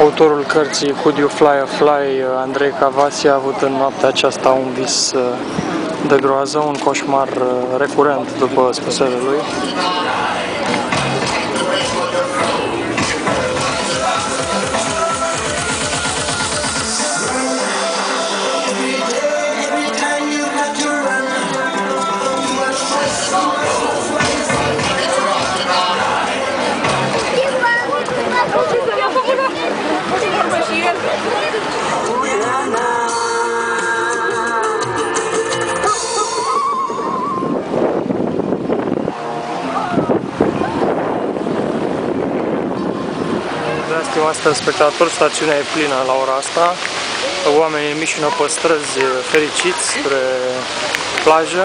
Autorul cărții Could You Fly a Fly, Andrei Cavasi, a avut în noaptea aceasta un vis uh, de groază, un coșmar uh, recurent, după spusele lui. Stimați telespectatori, stațiunea e plină la ora asta. Oamenii mișină pe străzi fericiți spre plajă.